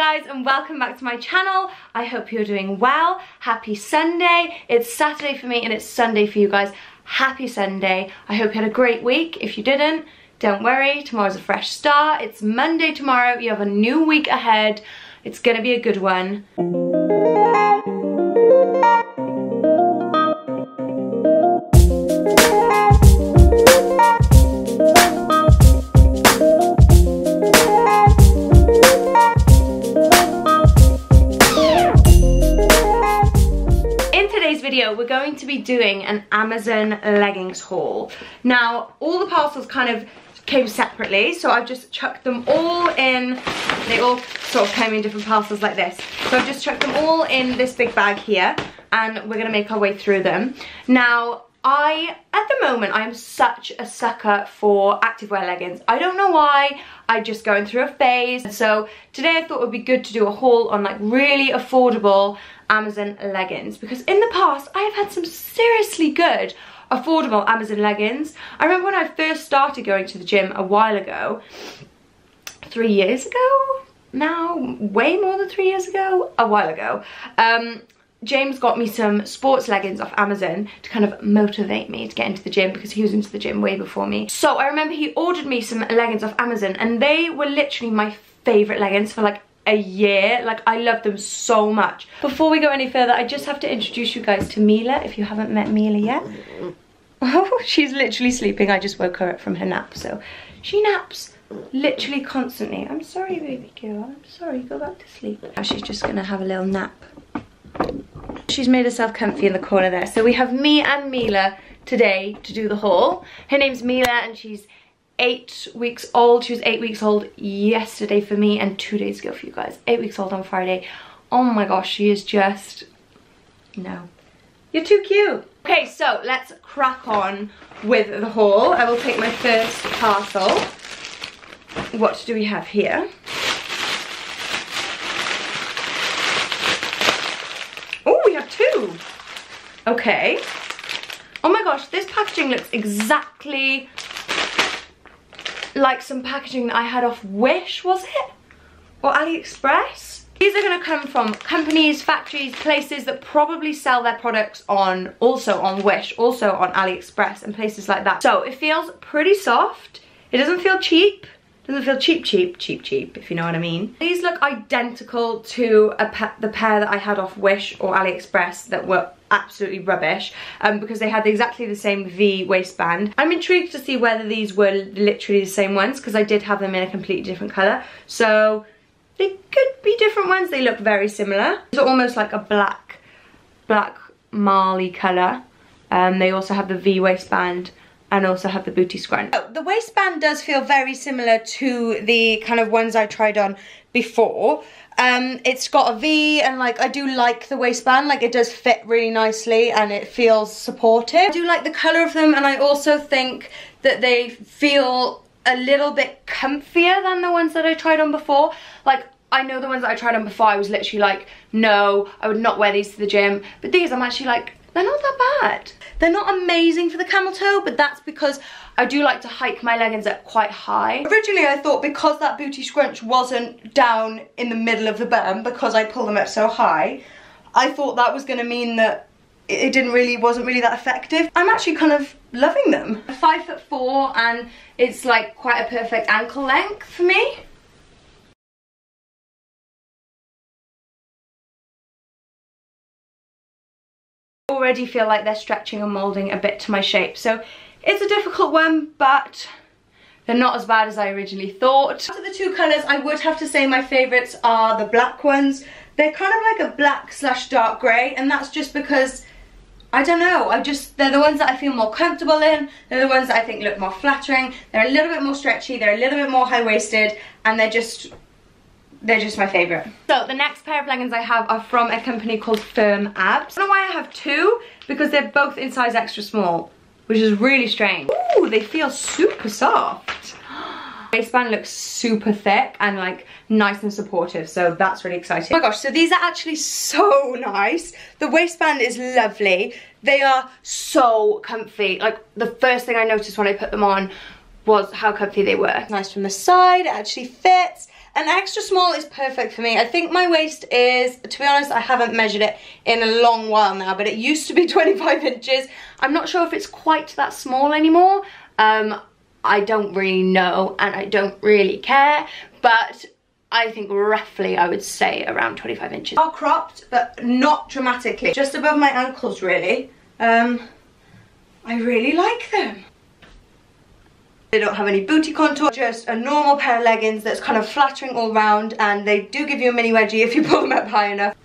guys and welcome back to my channel. I hope you're doing well. Happy Sunday. It's Saturday for me and it's Sunday for you guys. Happy Sunday. I hope you had a great week. If you didn't, don't worry. Tomorrow's a fresh start. It's Monday tomorrow. You have a new week ahead. It's gonna be a good one. We're going to be doing an Amazon leggings haul. Now, all the parcels kind of came separately, so I've just chucked them all in. They all sort of came in different parcels like this. So I've just chucked them all in this big bag here, and we're gonna make our way through them. Now, I, at the moment, I am such a sucker for activewear leggings. I don't know why, I'm just going through a phase. So today I thought it would be good to do a haul on like really affordable Amazon leggings. Because in the past, I have had some seriously good affordable Amazon leggings. I remember when I first started going to the gym a while ago, three years ago now, way more than three years ago, a while ago. Um, James got me some sports leggings off Amazon to kind of motivate me to get into the gym because he was into the gym way before me. So I remember he ordered me some leggings off Amazon and they were literally my favorite leggings for like a year. Like I love them so much. Before we go any further, I just have to introduce you guys to Mila if you haven't met Mila yet. Oh, she's literally sleeping. I just woke her up from her nap. So she naps literally constantly. I'm sorry, baby girl. I'm sorry. Go back to sleep. Now she's just going to have a little nap. She's made herself comfy in the corner there. So we have me and Mila today to do the haul. Her name's Mila and she's eight weeks old. She was eight weeks old yesterday for me and two days ago for you guys. Eight weeks old on Friday. Oh my gosh, she is just, no. You're too cute. Okay, so let's crack on with the haul. I will take my first parcel. What do we have here? Okay. Oh my gosh, this packaging looks exactly like some packaging that I had off Wish, was it? Or AliExpress? These are gonna come from companies, factories, places that probably sell their products on, also on Wish, also on AliExpress and places like that. So it feels pretty soft. It doesn't feel cheap. Doesn't feel cheap, cheap, cheap, cheap, if you know what I mean. These look identical to pa the pair that I had off Wish or AliExpress that were absolutely rubbish um, because they had exactly the same V waistband. I'm intrigued to see whether these were literally the same ones because I did have them in a completely different colour. So they could be different ones. They look very similar. It's almost like a black, black Marley colour. Um, they also have the V waistband and also have the booty scrunch. Oh, the waistband does feel very similar to the kind of ones I tried on before. Um, it's got a V and like I do like the waistband, like it does fit really nicely and it feels supportive. I do like the colour of them and I also think that they feel a little bit comfier than the ones that I tried on before. Like I know the ones that I tried on before I was literally like, no, I would not wear these to the gym. But these I'm actually like, they're not that bad. They're not amazing for the camel toe, but that's because I do like to hike my leggings up quite high. Originally I thought because that booty scrunch wasn't down in the middle of the bum, because I pull them up so high, I thought that was gonna mean that it didn't really, wasn't really that effective. I'm actually kind of loving them. Five foot four and it's like quite a perfect ankle length for me. Already feel like they're stretching and moulding a bit to my shape. So it's a difficult one, but they're not as bad as I originally thought. Out of the two colours, I would have to say my favourites are the black ones. They're kind of like a black slash dark grey, and that's just because, I don't know, I just, they're the ones that I feel more comfortable in, they're the ones that I think look more flattering, they're a little bit more stretchy, they're a little bit more high-waisted, and they're just they're just my favourite. So the next pair of leggings I have are from a company called Firm Abs. I don't know why I have two, because they're both in size extra small, which is really strange. Ooh, they feel super soft. Waistband looks super thick and like nice and supportive, so that's really exciting. Oh my gosh, so these are actually so nice. The waistband is lovely. They are so comfy. Like the first thing I noticed when I put them on was how comfy they were. Nice from the side, it actually fits an extra small is perfect for me. I think my waist is, to be honest, I haven't measured it in a long while now, but it used to be 25 inches. I'm not sure if it's quite that small anymore. Um, I don't really know and I don't really care, but I think roughly I would say around 25 inches. Are cropped, but not dramatically. Just above my ankles, really. Um, I really like them. They don't have any booty contour, just a normal pair of leggings that's kind of flattering all round and they do give you a mini wedgie if you pull them up high enough.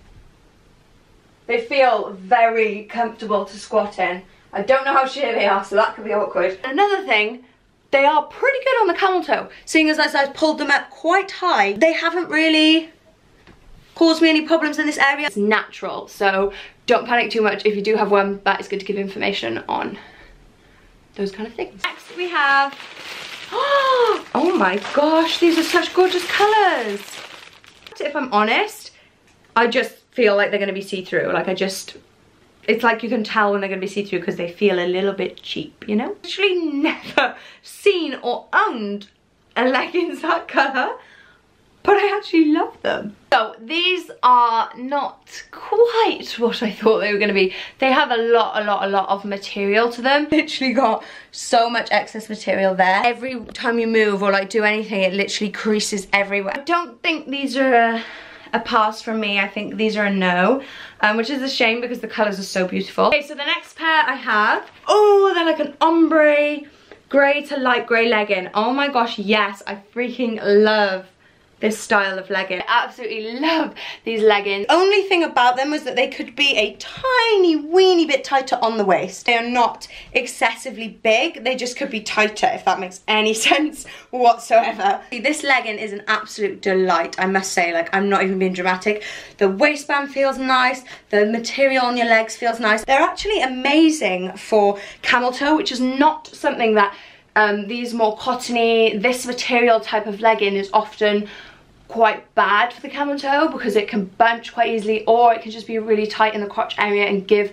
They feel very comfortable to squat in. I don't know how sheer they are, so that could be awkward. Another thing, they are pretty good on the camel toe. Seeing as I've pulled them up quite high, they haven't really caused me any problems in this area. It's natural, so don't panic too much. If you do have one, that is good to give information on those kind of things. Next we have, oh my gosh, these are such gorgeous colors. If I'm honest, I just feel like they're gonna be see-through. Like I just, it's like you can tell when they're gonna be see-through because they feel a little bit cheap, you know? Actually never seen or owned a leggings that color but I actually love them. So these are not quite what I thought they were gonna be. They have a lot, a lot, a lot of material to them. Literally got so much excess material there. Every time you move or like do anything, it literally creases everywhere. I don't think these are a, a pass from me. I think these are a no, um, which is a shame because the colors are so beautiful. Okay, so the next pair I have, oh, they're like an ombre grey to light grey legging. Oh my gosh, yes, I freaking love this style of legging. I absolutely love these leggings. Only thing about them was that they could be a tiny weeny bit tighter on the waist. They are not excessively big, they just could be tighter if that makes any sense whatsoever. This legging is an absolute delight, I must say, like I'm not even being dramatic. The waistband feels nice, the material on your legs feels nice. They're actually amazing for camel toe, which is not something that um, these more cottony, this material type of legging is often quite bad for the camel toe because it can bunch quite easily or it can just be really tight in the crotch area and give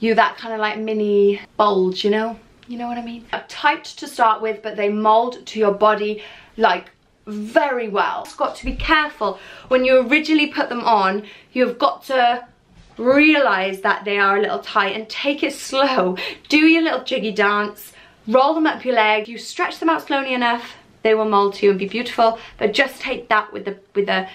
you that kind of like mini bulge, you know? You know what I mean? Tight to start with, but they mold to your body like very well. You've got to be careful when you originally put them on, you've got to realize that they are a little tight and take it slow. Do your little jiggy dance, roll them up your leg, you stretch them out slowly enough, they will mold to you and be beautiful, but just take that with the with a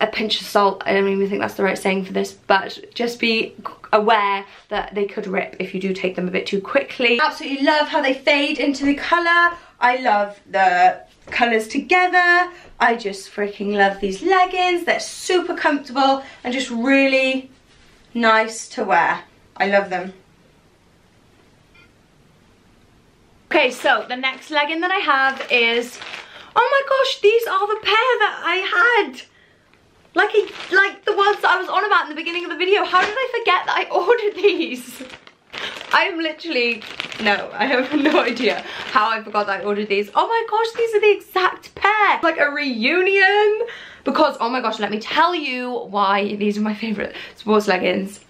a pinch of salt. I don't even think that's the right saying for this, but just be aware that they could rip if you do take them a bit too quickly. Absolutely love how they fade into the colour. I love the colours together. I just freaking love these leggings. They're super comfortable and just really nice to wear. I love them. Okay, so the next legging that I have is, oh my gosh, these are the pair that I had. Like, a, like the ones that I was on about in the beginning of the video. How did I forget that I ordered these? I'm literally, no, I have no idea how I forgot that I ordered these. Oh my gosh, these are the exact pair. Like a reunion. Because, oh my gosh, let me tell you why these are my favorite sports leggings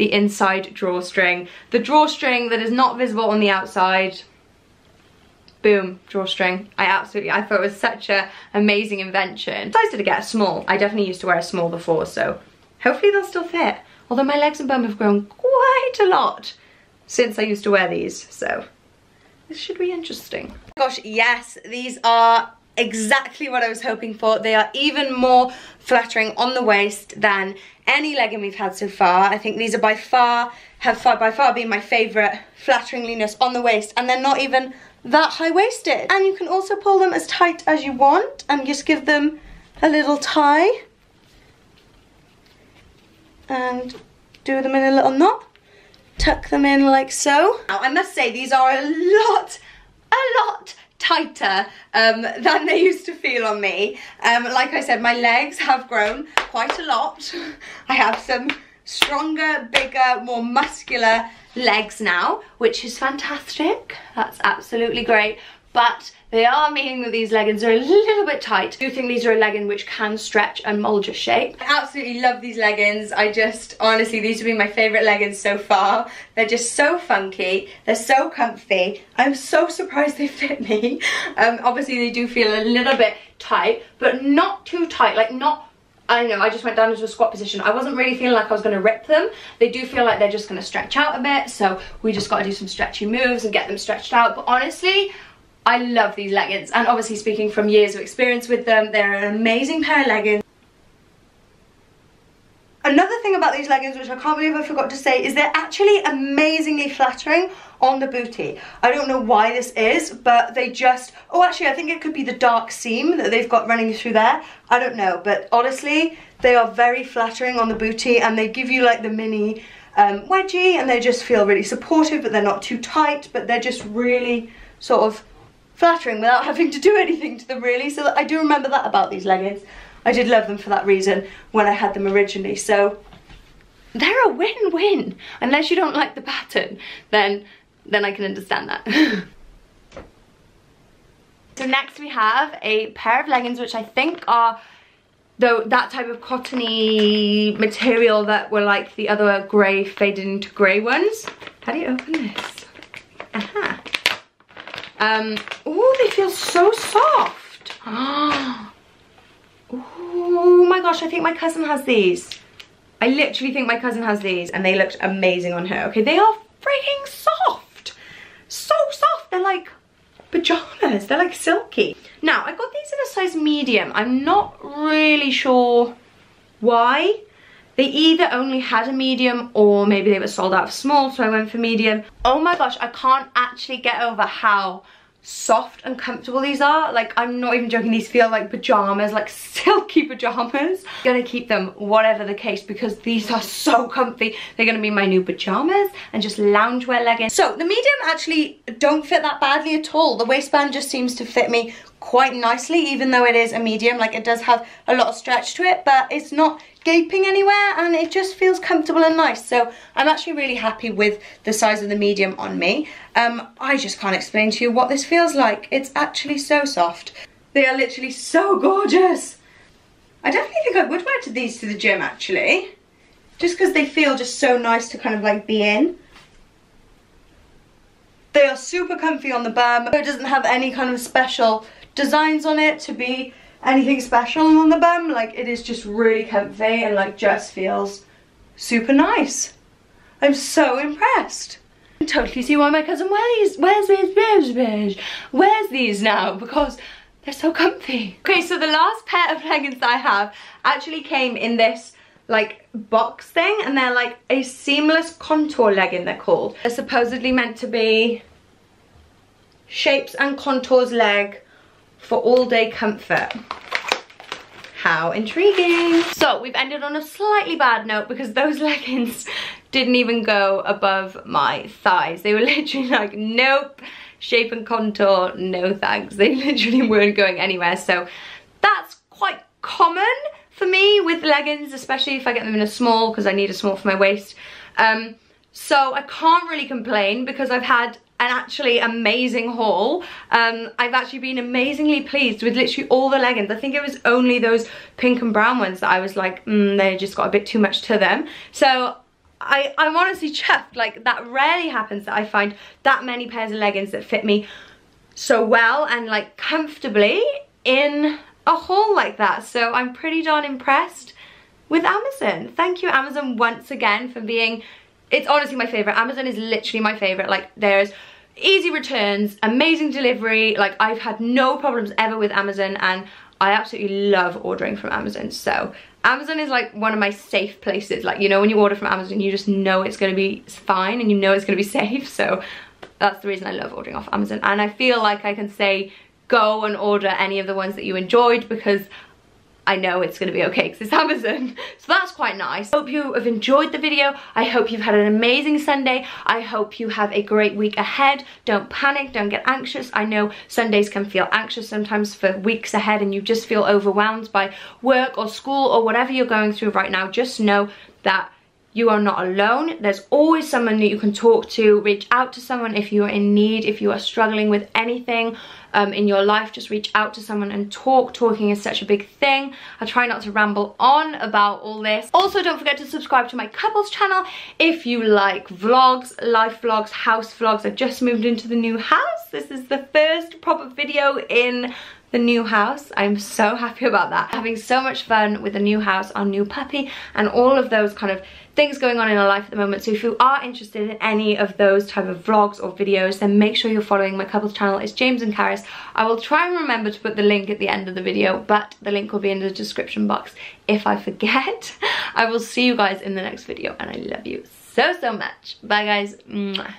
the inside drawstring. The drawstring that is not visible on the outside. Boom, drawstring. I absolutely, I thought it was such a amazing invention. Decided to get a small. I definitely used to wear a small before, so hopefully they'll still fit. Although my legs and bum have grown quite a lot since I used to wear these, so this should be interesting. Gosh, yes, these are exactly what I was hoping for. They are even more flattering on the waist than any legging we've had so far. I think these are by far, have far by far been my favourite flatteringness on the waist and they're not even that high-waisted. And you can also pull them as tight as you want and just give them a little tie and do them in a little knot. Tuck them in like so. Now I must say these are a lot, a lot tighter um, than they used to feel on me. Um, like I said, my legs have grown quite a lot. I have some stronger, bigger, more muscular legs now, which is fantastic. That's absolutely great but they are meaning that these leggings are a little bit tight. I do think these are a legging which can stretch and mold your shape. I absolutely love these leggings. I just, honestly, these have been my favourite leggings so far. They're just so funky. They're so comfy. I'm so surprised they fit me. Um, obviously, they do feel a little bit tight, but not too tight, like not I know, I just went down into a squat position. I wasn't really feeling like I was going to rip them. They do feel like they're just going to stretch out a bit. So we just got to do some stretchy moves and get them stretched out. But honestly, I love these leggings. And obviously speaking from years of experience with them, they're an amazing pair of leggings. Another thing about these leggings, which I can't believe I forgot to say, is they're actually amazingly flattering on the booty. I don't know why this is, but they just, oh actually I think it could be the dark seam that they've got running through there. I don't know, but honestly, they are very flattering on the booty and they give you like the mini um, wedgie and they just feel really supportive, but they're not too tight, but they're just really sort of flattering without having to do anything to them really. So I do remember that about these leggings. I did love them for that reason when I had them originally. So they're a win-win. Unless you don't like the pattern, then, then I can understand that. so next we have a pair of leggings which I think are though that type of cottony material that were like the other grey faded into grey ones. How do you open this? Aha. Um, oh, they feel so soft. Oh my gosh, I think my cousin has these. I literally think my cousin has these and they looked amazing on her. Okay, they are freaking soft. So soft. They're like pajamas. They're like silky. Now, I got these in a size medium. I'm not really sure why. They either only had a medium or maybe they were sold out of small, so I went for medium. Oh my gosh, I can't actually get over how soft and comfortable these are. Like i'm not even joking these feel like pajamas like silky pajamas. Gonna keep them whatever the case because these are so comfy. They're gonna be my new pajamas and just loungewear leggings. So the medium actually don't fit that badly at all. The waistband just seems to fit me quite nicely even though it is a medium like it does have a lot of stretch to it but it's not gaping anywhere and it just feels comfortable and nice. So I'm actually really happy with the size of the medium on me. Um, I just can't explain to you what this feels like. It's actually so soft. They are literally so gorgeous! I definitely think I would wear to these to the gym actually. Just because they feel just so nice to kind of like be in. They are super comfy on the bum it doesn't have any kind of special designs on it to be anything special on the bum. Like it is just really comfy and like just feels super nice. I'm so impressed. I totally see why my cousin wears these, wears these, wears these, wears these now because they're so comfy. Okay, so the last pair of leggings that I have actually came in this like box thing and they're like a seamless contour legging they're called. They're supposedly meant to be shapes and contours leg for all day comfort. How intriguing. So we've ended on a slightly bad note because those leggings didn't even go above my thighs. They were literally like, nope, shape and contour, no thanks. They literally weren't going anywhere. So that's quite common for me with leggings, especially if I get them in a small because I need a small for my waist. Um, so I can't really complain because I've had an actually amazing haul. Um, I've actually been amazingly pleased with literally all the leggings. I think it was only those pink and brown ones that I was like, mm, they just got a bit too much to them. So I, I'm honestly chuffed. Like that rarely happens that I find that many pairs of leggings that fit me so well and like comfortably in a haul like that. So I'm pretty darn impressed with Amazon. Thank you Amazon once again for being it's honestly my favorite. Amazon is literally my favorite. Like there's easy returns, amazing delivery. Like I've had no problems ever with Amazon and I absolutely love ordering from Amazon. So Amazon is like one of my safe places. Like, you know, when you order from Amazon, you just know it's gonna be fine and you know it's gonna be safe. So that's the reason I love ordering off Amazon. And I feel like I can say, go and order any of the ones that you enjoyed because I know it's gonna be okay because it's Amazon. So that's quite nice. Hope you have enjoyed the video. I hope you've had an amazing Sunday. I hope you have a great week ahead. Don't panic, don't get anxious. I know Sundays can feel anxious sometimes for weeks ahead and you just feel overwhelmed by work or school or whatever you're going through right now. Just know that you are not alone. There's always someone that you can talk to. Reach out to someone if you are in need, if you are struggling with anything um, in your life, just reach out to someone and talk. Talking is such a big thing. I try not to ramble on about all this. Also, don't forget to subscribe to my couples channel if you like vlogs, life vlogs, house vlogs. I've just moved into the new house. This is the first proper video in the new house. I'm so happy about that. Having so much fun with the new house, our new puppy, and all of those kind of things going on in our life at the moment. So if you are interested in any of those type of vlogs or videos, then make sure you're following my couples channel. It's James and Carys. I will try and remember to put the link at the end of the video, but the link will be in the description box if I forget. I will see you guys in the next video, and I love you so, so much. Bye, guys. Mwah.